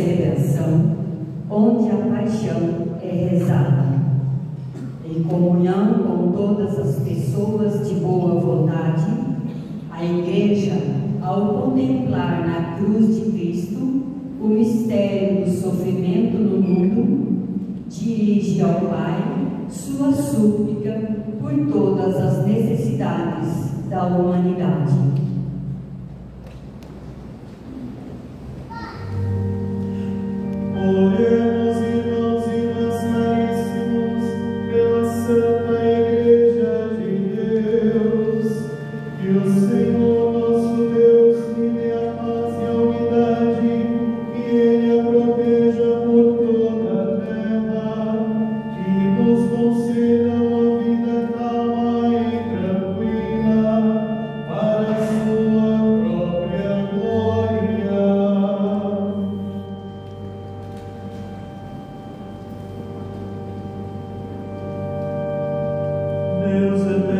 celebração, onde a paixão é rezada. Em comunhão com todas as pessoas de boa vontade, a Igreja, ao contemplar na cruz de Cristo o mistério do sofrimento no mundo, dirige ao Pai sua súplica por todas as necessidades da humanidade. risen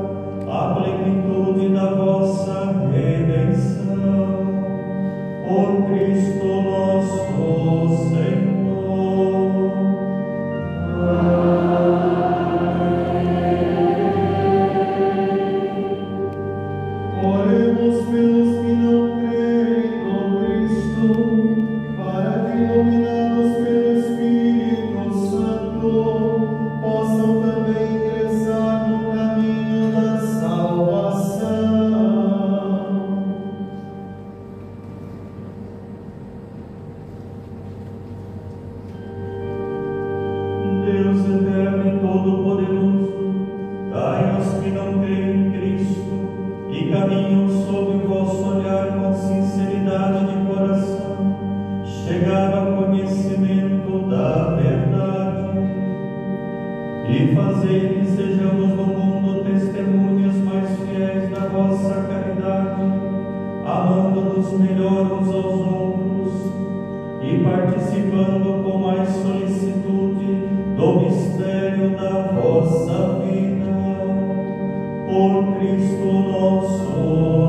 sob o vosso olhar com sinceridade de coração, chegar ao conhecimento da verdade e fazer que sejamos no mundo testemunhas mais fiéis da vossa caridade, amando-nos melhor uns aos outros e participando com mais solicitude do mistério da vossa vida. Por Cristo nosso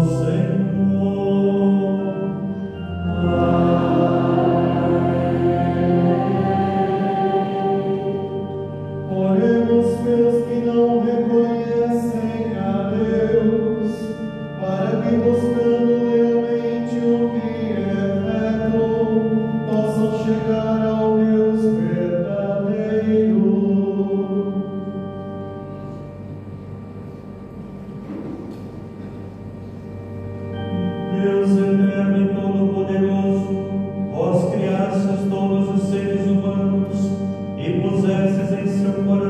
someone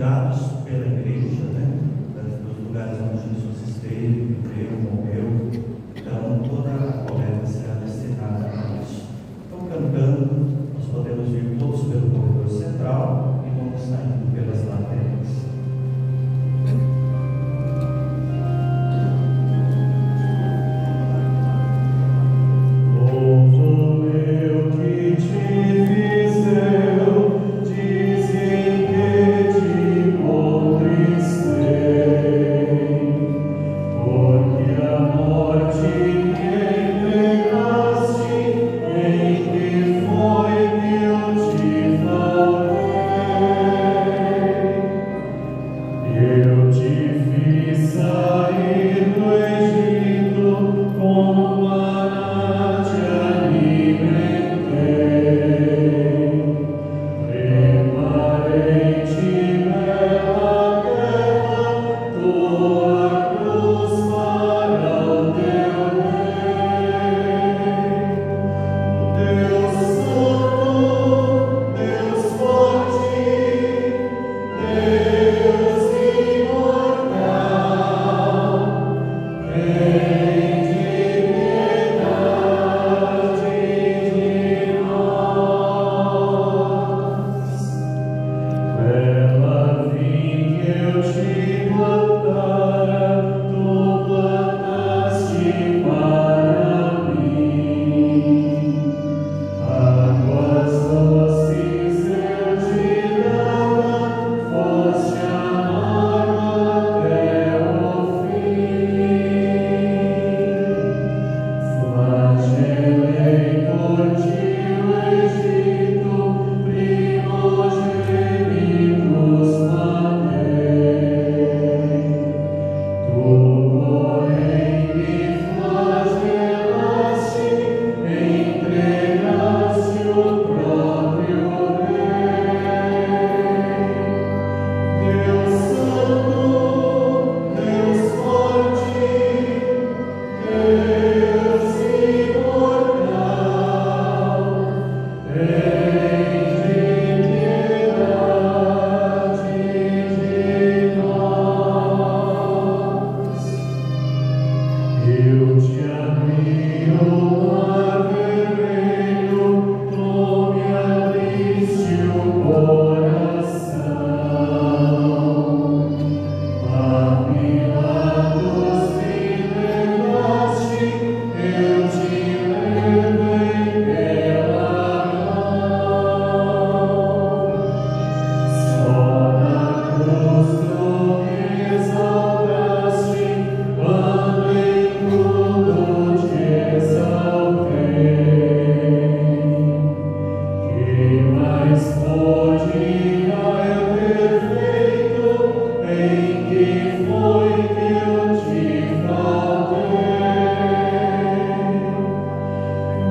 cuidados pela igreja, né? dos lugares onde Jesus esteve, viveu, morreu. Então, toda a coleta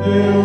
Deus.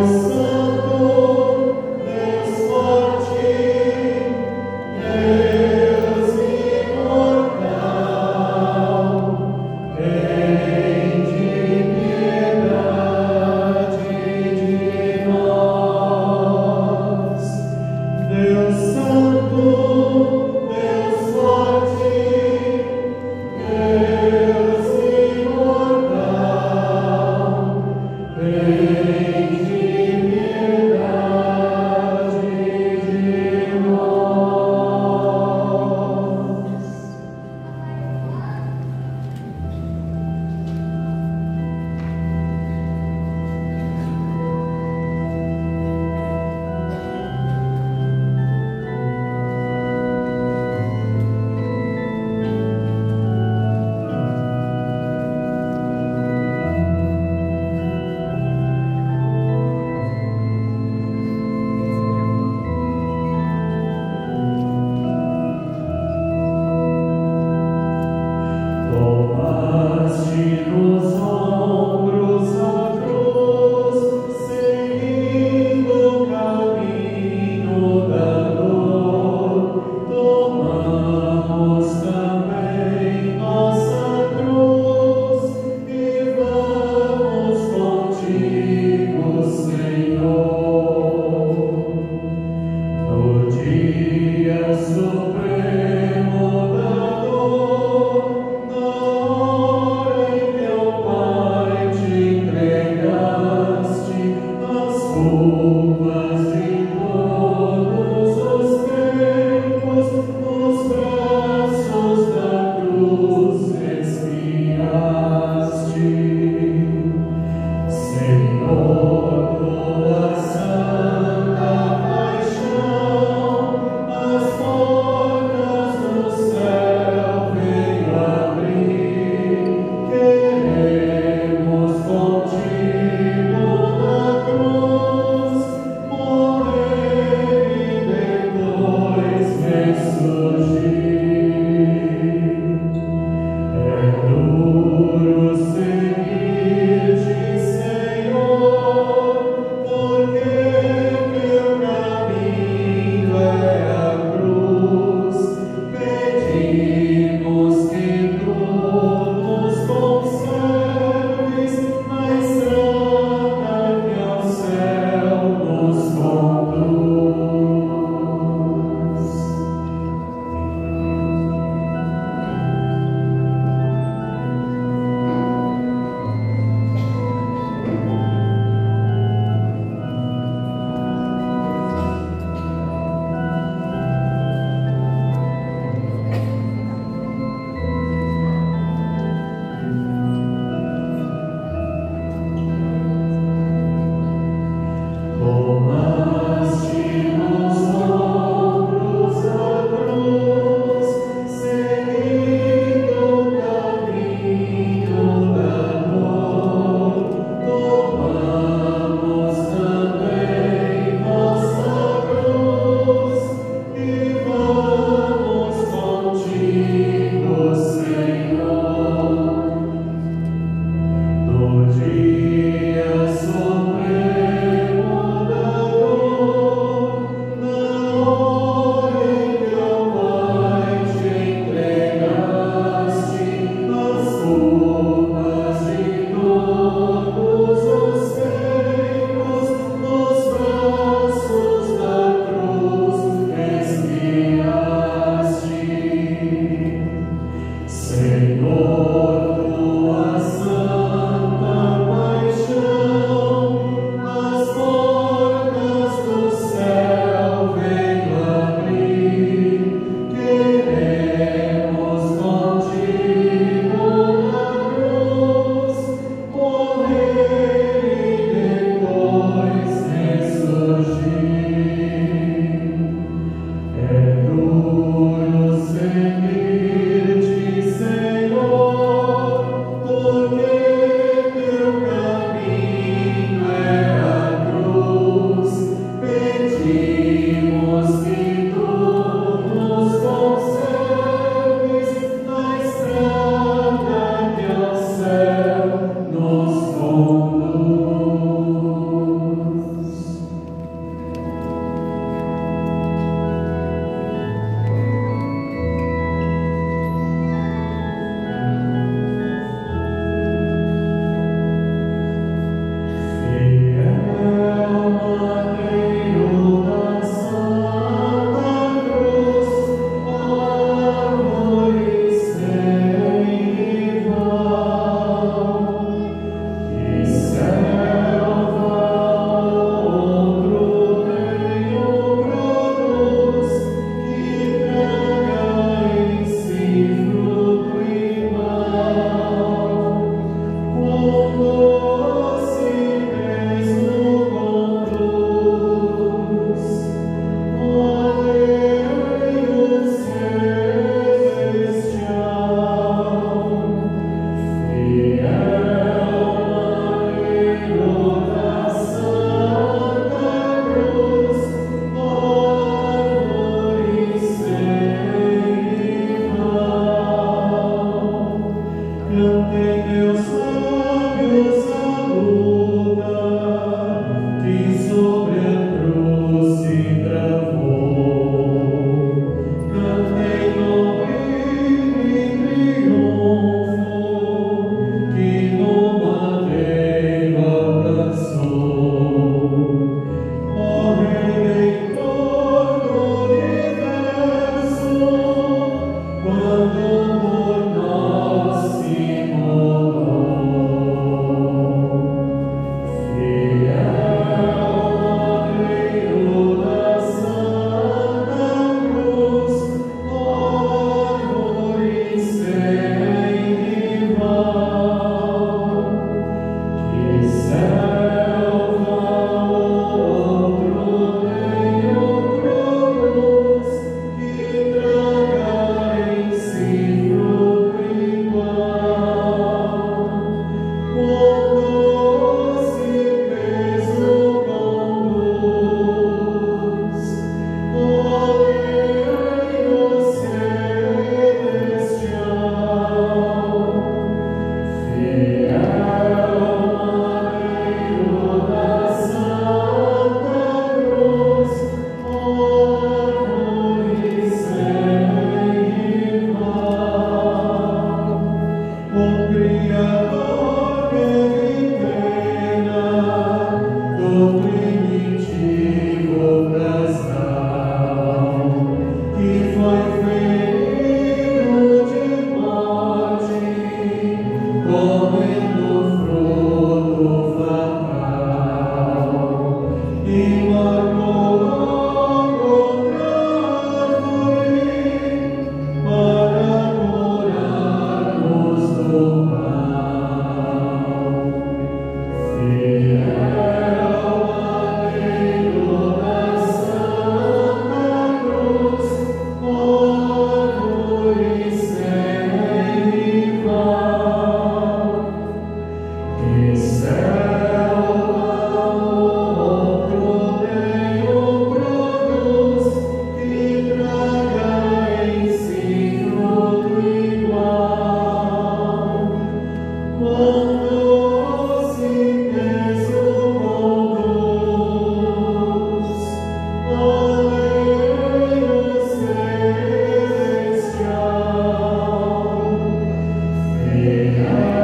Amen.